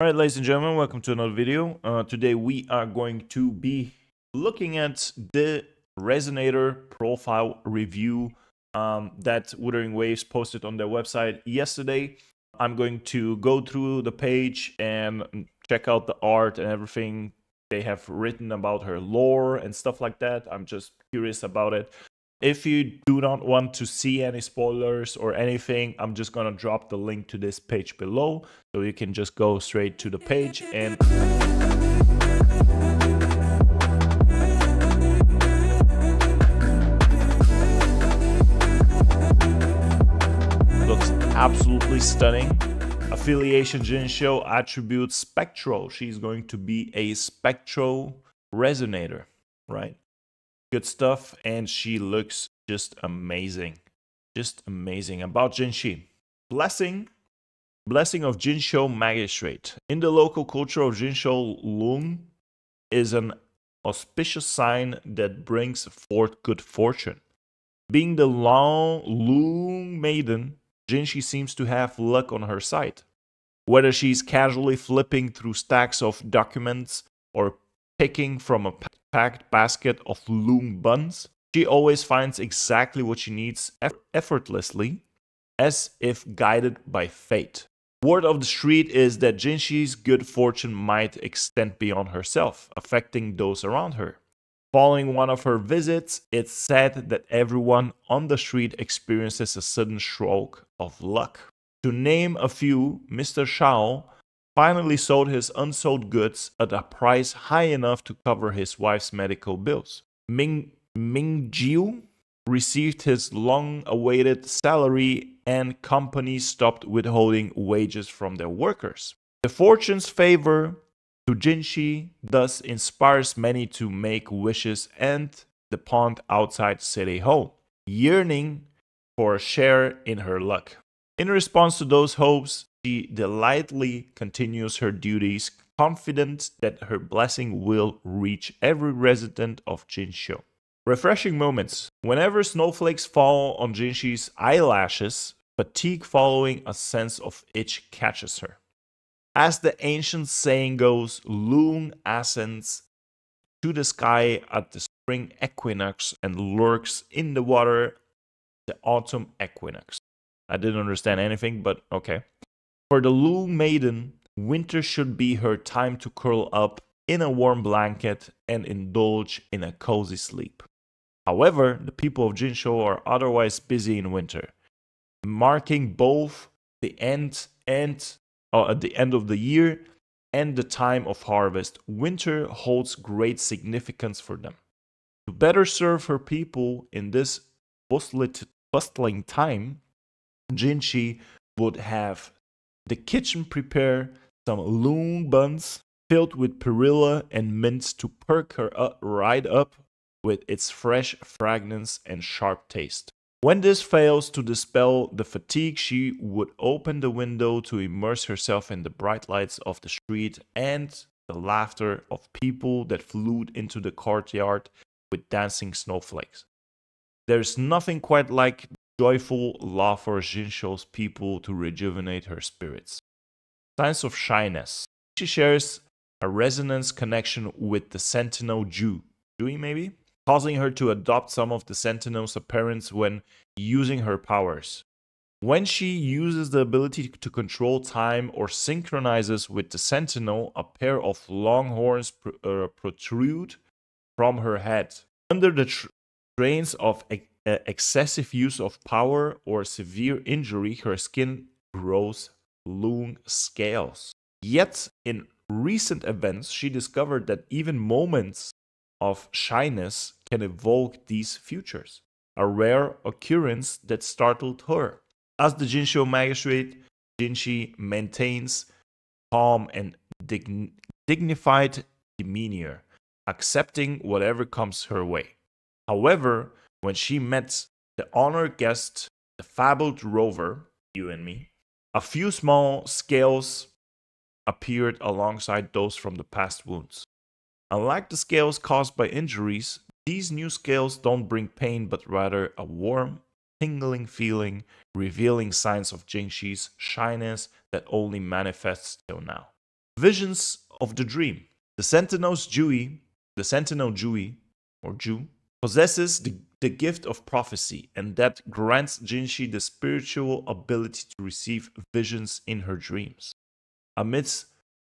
Alright ladies and gentlemen, welcome to another video. Uh, today we are going to be looking at the Resonator profile review um, that Wuthering Waves posted on their website yesterday. I'm going to go through the page and check out the art and everything they have written about her lore and stuff like that. I'm just curious about it. If you do not want to see any spoilers or anything, I'm just gonna drop the link to this page below so you can just go straight to the page and looks absolutely stunning. Affiliation Jinsho attribute Spectro. She's going to be a Spectro resonator, right? Good stuff and she looks just amazing. Just amazing. About Jinhsi blessing blessing of Jinzhou magistrate. In the local culture of Jinzhou Loong is an auspicious sign that brings forth good fortune. Being the long lung maiden Jinhsi seems to have luck on her side. Whether she's casually flipping through stacks of documents or picking from a packed basket of Loong buns. She always finds exactly what she needs effortlessly, as if guided by fate. Word of the street is that Jinhsi's good fortune might extend beyond herself, affecting those around her. Following one of her visits, it's said that everyone on the street experiences a sudden stroke of luck. To name a few, Mr. Shao finally sold his unsold goods at a price high enough to cover his wife's medical bills. Ming, Ming Jiu received his long awaited salary and companies stopped withholding wages from their workers. The fortune's favor to Jinhsi thus inspires many to make wishes and the pond outside City Hall, yearning for a share in her luck. In response to those hopes, she delightfully continues her duties, confident that her blessing will reach every resident of Jinzhou. Refreshing moments. Whenever snowflakes fall on Jinhsi's eyelashes, fatigue following a sense of itch catches her. As the ancient saying goes, Loong ascends to the sky at the spring equinox and lurks in the water at the autumn equinox. I didn't understand anything, but okay. For the Loong Maiden, winter should be her time to curl up in a warm blanket and indulge in a cozy sleep. However, the people of Jinzhou are otherwise busy in winter, marking both the end and uh, at the end of the year and the time of harvest. Winter holds great significance for them. To better serve her people in this bustling time, Jinhsi would have the kitchen prepare some Loong buns filled with perilla and mint to perk her up right up with its fresh fragrance and sharp taste. When this fails to dispel the fatigue, she would open the window to immerse herself in the bright lights of the street and the laughter of people that flew into the courtyard with dancing snowflakes. There's nothing quite like joyful for Jinzhou's people to rejuvenate her spirits. Signs of shyness. She shares a resonance connection with the Sentinel Jew, Jui maybe, causing her to adopt some of the Sentinel's appearance when using her powers. When she uses the ability to control time or synchronizes with the Sentinel, a pair of long horns pr- uh, protrude from her head. Under the tr- strains of uh, excessive use of power or severe injury, her skin grows long scales. Yet, in recent events, she discovered that even moments of shyness can evoke these features, a rare occurrence that startled her. As the Jinzhou magistrate, Jinhsi maintains calm and dign- dignified demeanor, accepting whatever comes her way. However, when she met the honored guest, the fabled rover, you and me, a few small scales appeared alongside those from the past wounds. Unlike the scales caused by injuries, these new scales don't bring pain but rather a warm, tingling feeling, revealing signs of Jinhsi's shyness that only manifests till now. Visions of the Dream. The Sentinel's Jui, the Sentinel Jui, or Ju, possesses the, the gift of prophecy, and that grants Jinhsi the spiritual ability to receive visions in her dreams. Amidst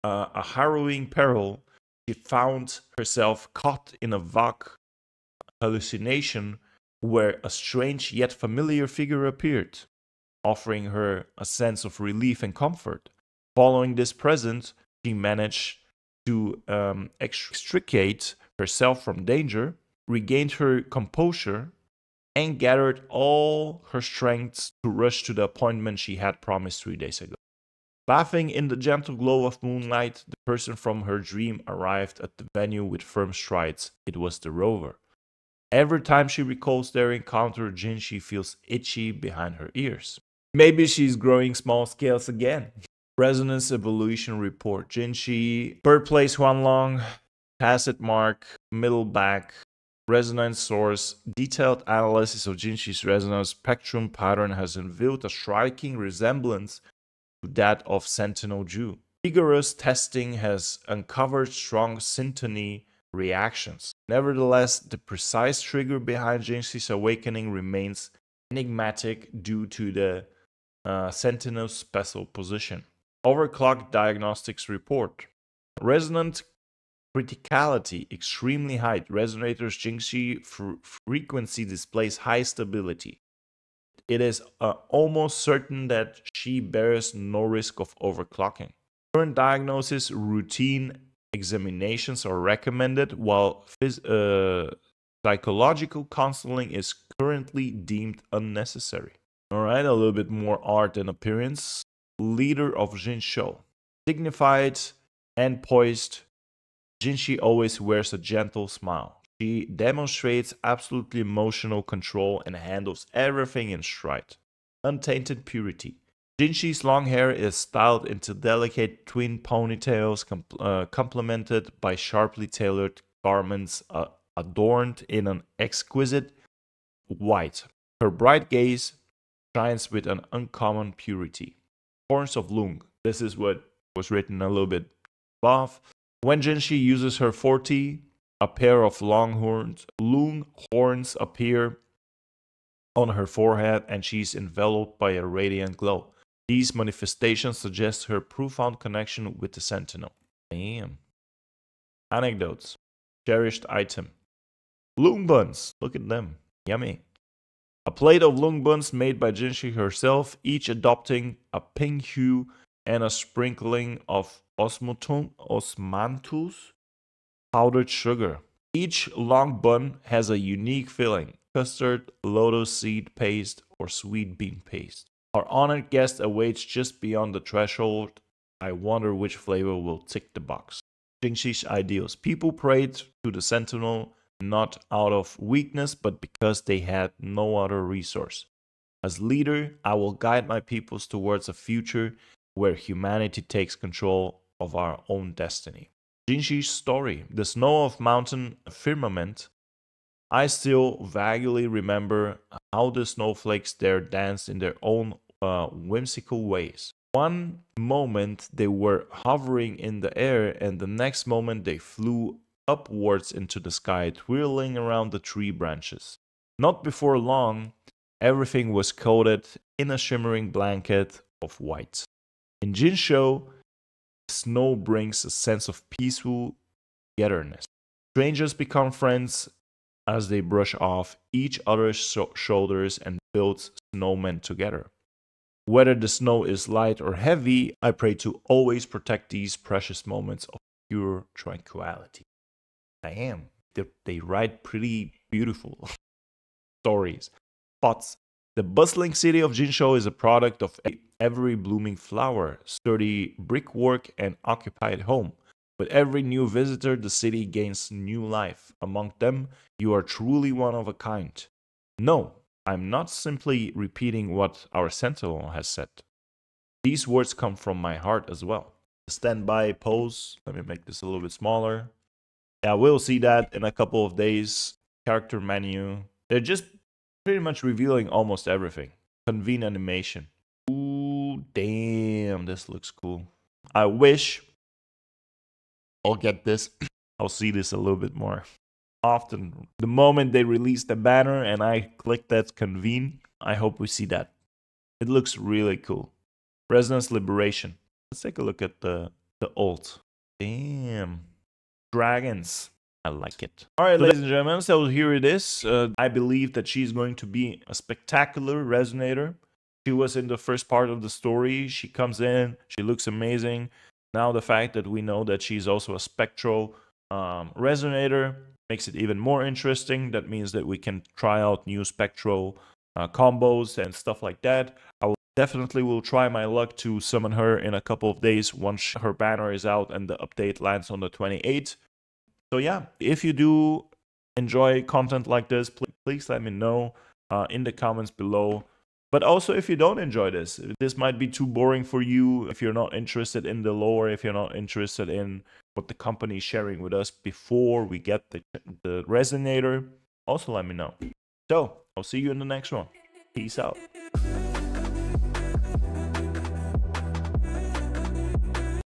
uh, a harrowing peril, she found herself caught in a vague hallucination where a strange yet familiar figure appeared, offering her a sense of relief and comfort. Following this present, she managed to um, extricate herself from danger, regained her composure, and gathered all her strength to rush to the appointment she had promised three days ago. Bathing in the gentle glow of moonlight, the person from her dream arrived at the venue with firm strides. It was the rover. Every time she recalls their encounter, Jinhsi feels itchy behind her ears. Maybe she's growing small scales again. Resonance Evolution Report. Jinhsi, birthplace Huanglong, tacit mark, middle back, resonance source. Detailed analysis of Jinhsi's resonance spectrum pattern has unveiled a striking resemblance to that of Sentinel Ju. Rigorous testing has uncovered strong syntony reactions. Nevertheless, the precise trigger behind Jinhsi's awakening remains enigmatic due to the uh, Sentinel's special position. Overclock diagnostics report. Resonant criticality extremely high. Resonator's Jinhsi frequency displays high stability it is uh, almost certain that she bears no risk of overclocking. Current diagnosis routine examinations are recommended, while phys- uh, psychological counseling is currently deemed unnecessary. All right, a little bit more art and appearance. Leader of Jinzhou. Dignified and poised, Jinhsi always wears a gentle smile. She demonstrates absolutely emotional control and handles everything in stride. Untainted purity. Jinhsi's long hair is styled into delicate twin ponytails, uh, complemented by sharply tailored garments uh, adorned in an exquisite white. Her bright gaze shines with an uncommon purity. Horns of Loong. This is what was written a little bit above. When Jinhsi uses her Forte a pair of long horns, long horns appear on her forehead and she's enveloped by a radiant glow. These manifestations suggest her profound connection with the Sentinel. Damn. Anecdotes. Cherished item. Loong buns. Look at them. Yummy. A plate of Loong buns made by Jinhsi herself, each adopting a pink hue and a sprinkling of osmotum, osmanthus powdered sugar. Each long bun has a unique filling custard, lotus seed paste, or sweet bean paste. Our honored guest awaits just beyond the threshold. I wonder which flavor will tick the box. Jinhsi's ideals. People prayed to the sentinel not out of weakness, but because they had no other resource. As leader, I will guide my peoples towards a future where humanity takes control of our own destiny. Jinhsi's story, the snow of mountain firmament, I still vaguely remember how the snowflakes there danced in their own uh, whimsical ways. One moment they were hovering in the air, and the next moment they flew upwards into the sky, twirling around the tree branches. Not before long, everything was coated in a shimmering blanket of white. In Jinzhou, Snow brings a sense of peaceful togetherness. Strangers become friends as they brush off each other's shoulders and build snowmen together. Whether the snow is light or heavy, I pray to always protect these precious moments of pure tranquility. I am. They, they write pretty beautiful stories. But the bustling city of Jinzhou is a product of every blooming flower, sturdy brickwork, and occupied home. With every new visitor, the city gains new life. Among them, you are truly one of a kind. No, I'm not simply repeating what our sentinel has said. These words come from my heart as well. Standby pose. Let me make this a little bit smaller. Yeah, we'll see that in a couple of days. Character menu. They're just pretty much revealing almost everything. Convene animation. Ooh, damn, this looks cool. I wish I'll get this. I'll see this a little bit more often. The moment they release the banner and I click that convene, I hope we see that. It looks really cool. Resonance Liberation. Let's take a look at the the ult. Damn. Dragons. I like it. All right, ladies and gentlemen, so here it is. Uh, I believe that she's going to be a spectacular resonator. She was in the first part of the story. She comes in, she looks amazing. Now, the fact that we know that she's also a spectral um, resonator makes it even more interesting. That means that we can try out new spectral uh, combos and stuff like that. I will definitely will try my luck to summon her in a couple of days once her banner is out and the update lands on the 28th. So yeah, if you do enjoy content like this, please, please let me know uh, in the comments below. But also, if you don't enjoy this, this might be too boring for you. If you're not interested in the lore, if you're not interested in what the company is sharing with us before we get the, the resonator, also let me know. So, I'll see you in the next one. Peace out.